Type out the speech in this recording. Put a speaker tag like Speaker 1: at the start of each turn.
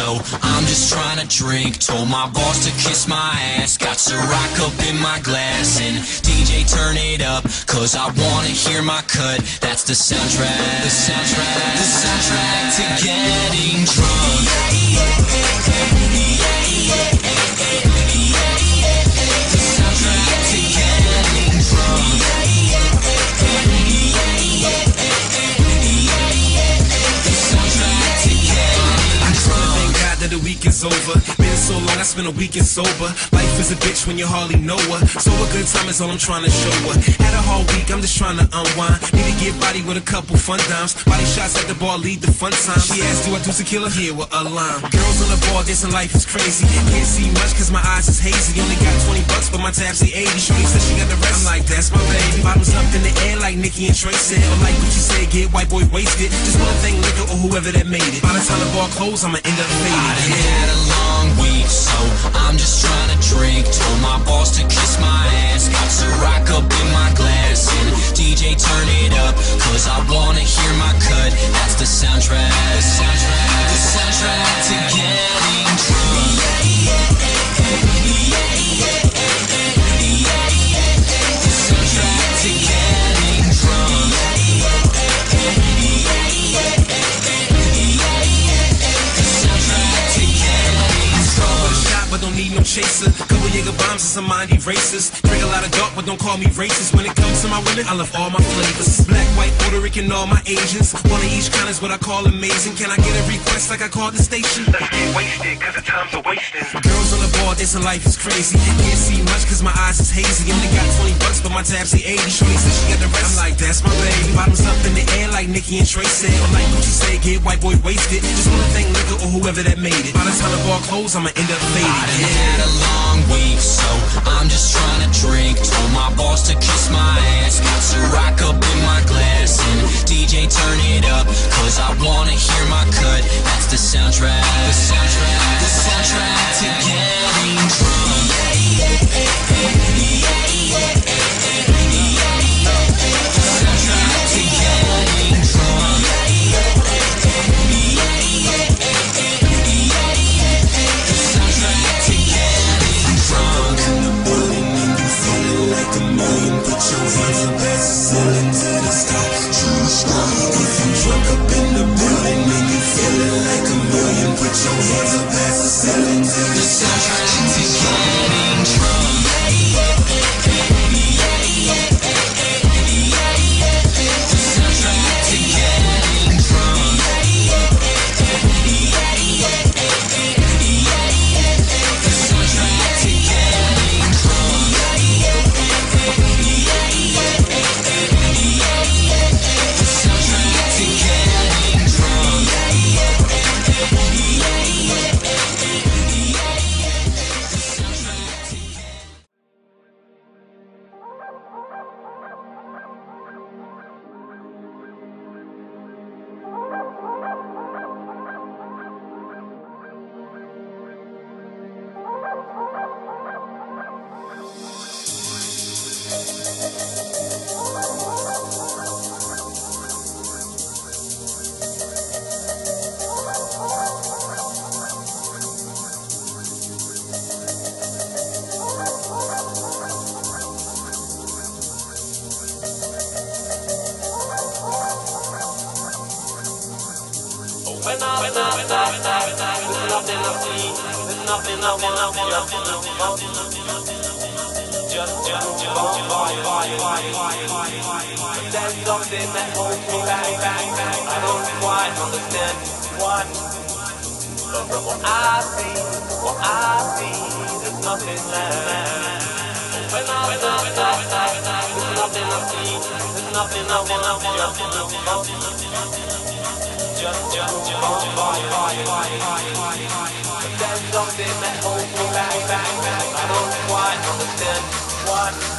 Speaker 1: so I'm just trying to drink. Told my boss to kiss my ass. Got Ciroc up in my glass and DJ turn it up, cause I wanna hear my cut. That's the soundtrack, the soundtrack,
Speaker 2: Been so long, I spent a weekend sober. Life is a bitch when you hardly know her. So a good time is all I'm trying to show her. Had a whole week, I'm just trying to unwind. Need to get body with a couple fun dimes. Body shots at the bar lead the fun time. She asked, do I do tequila? Here with a lime. Girls on the bar, dancing life is crazy. Can't see much cause my eyes is hazy. Only got 20 bucks, but my tab say 80. Shorty said she got the rest. I'm like, that's my baby. Bottoms up in the air like Nicki and Trey said. Or like Gucci said, get white boy wasted. Just one thing, liquor or whoever that made it. By the time the bar closed, I'ma end up faded.
Speaker 1: Wanna hear my cut. That's the soundtrack. The soundtrack.
Speaker 2: Don't need no chaser. Couple Jaeger bombs and some mind erasers. Drink a lot of dark, but don't call me racist. When it comes to my women, I love all my flavors. Black, white, Puerto Rican, all my Asians. One of each kind is what I call amazing. Can I get a request like I called the station?
Speaker 3: Let's get wasted, cause the time's a wasting.
Speaker 2: Girls on the bar, dancing life is crazy. Can't see much cause my eyes is hazy. Only got 20 bucks, but my tab say 80. Shorty said she got the rest. I'm like, that's my baby. Bottoms up in the air like Nicki and Trey said. Or like Gucci said, get white boy wasted. Just wanna thank liquor or whoever that made it. By the time the bar close, I'ma end up
Speaker 1: I
Speaker 2: faded.
Speaker 1: done
Speaker 2: Yeah.
Speaker 1: had a long week, so I'm just trying to drink. Told my boss to kiss my ass. Got Ciroc up in my
Speaker 4: When I, when I, when I, when I, when I, there's nothing I see, there's nothing I want, just want, just, just to want, But there's something that holds me back, back, back. I don't quite understand why. But from what I see, what I see, there's nothing left. When I, when I, when I, when I, when I, there's nothing I see, there's nothing I want, just to there's something that holds me back, back, back. I don't quite understand what.